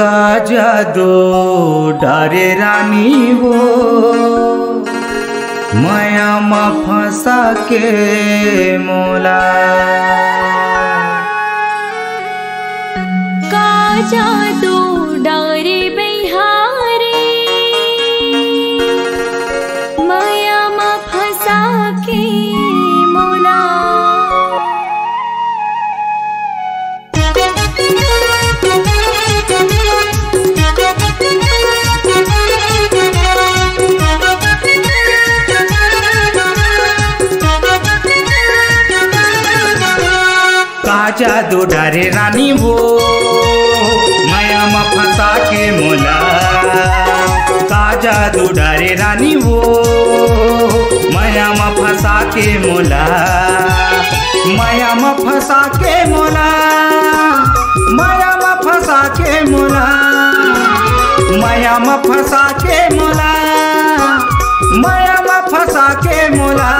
का जादू डारे रानी वो? माया में फंसा के मोला। का जादू का जादू डारे रानी वो। माया में फंसा के मोला। का दो डारे रानी वो। माया में फंसा के मोला। माया में फंसा के मोला। माया में फंसा के मोला। माया में फंसा के मोला। माया में फंसा के मोला।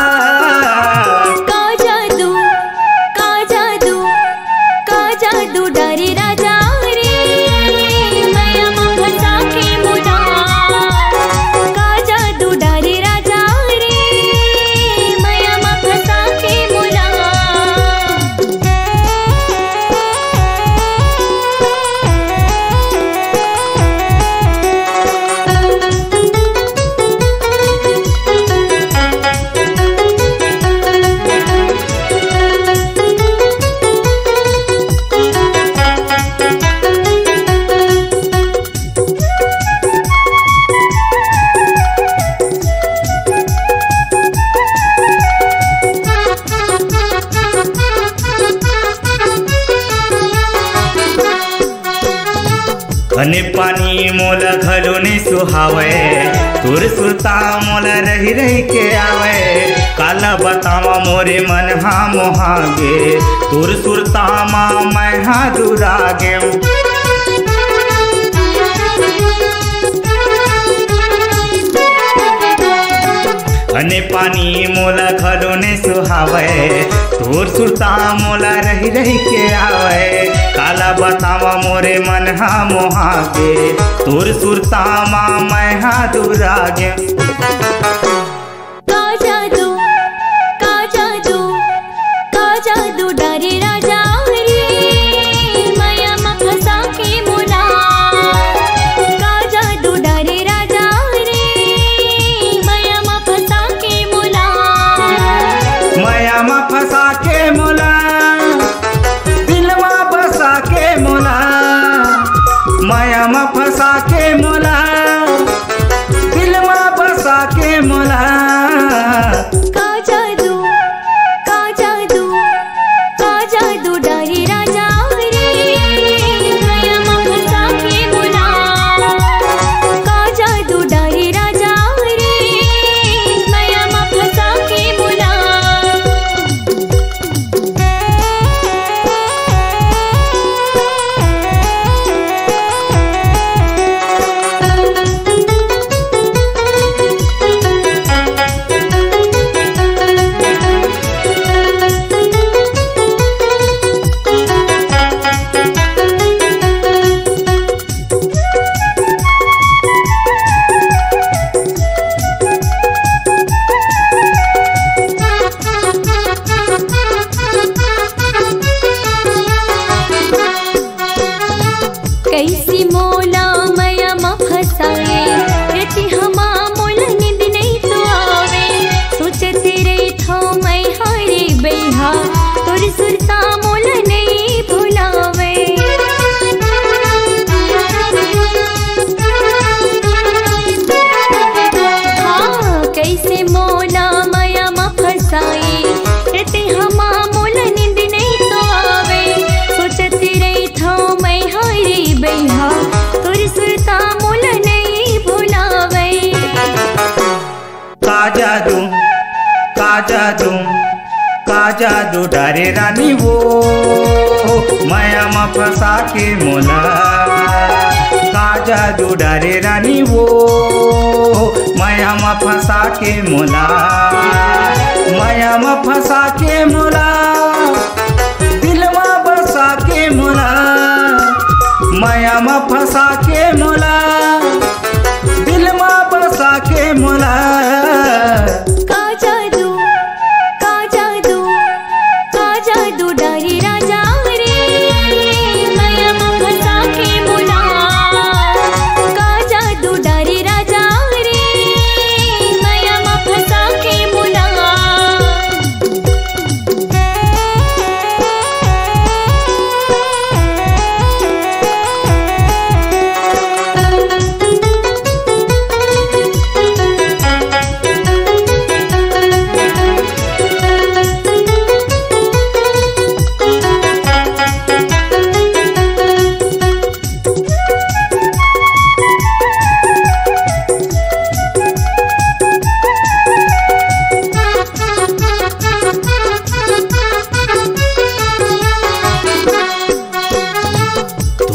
अने पानी मोल घलो ने सुहावे। तुर सुरता मोल रही रही के आवे। काला बतावा मोरे मन हा मोहागे। तुर सुरता मा मैं हा दुरागे अने पानी मोला घरों ने सुहावे। तोर सुरता मोला रही रही के आवे। काला बतावा मोरे मन हा मोहागे तोर सुरता मा मैं हा दूरागे जादू डारे रानी वो। माया में फसा के मोला। का जादू डारे रानी वो। माया में फंसा के मोला। माया में फंसा के मोला। दिलवा बसा के मोला। माया में फंसा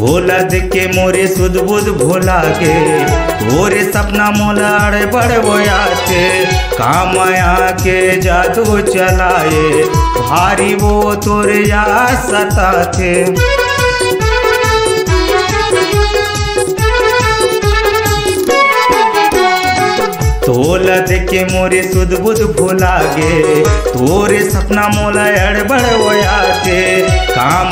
भोला देख के मोरे सुध बुध भोला के। भोरे सपना मोला अड़े बड़े बोयाते काम के जादू चलाए। भारी वो तोरे या सताते तोल देखे मोरे सुध बुध भोला गे तोरे सपना मोला अड़बड़ होयाते काम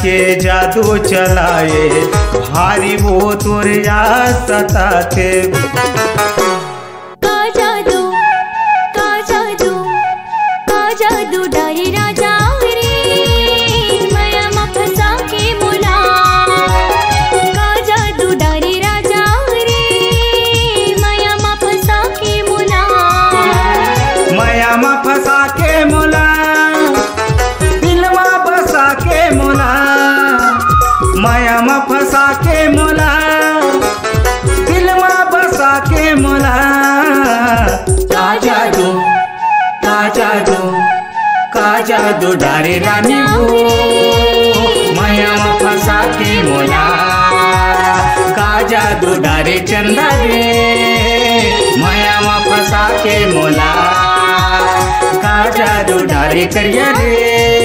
के जादू चलाए, भारी वो तोरे या सताते जादू रानी हो। माया फसा के मोला काजा जादू डारे चंदा रे। माया फसा के मोला। काजा जादू डारे करिया रे।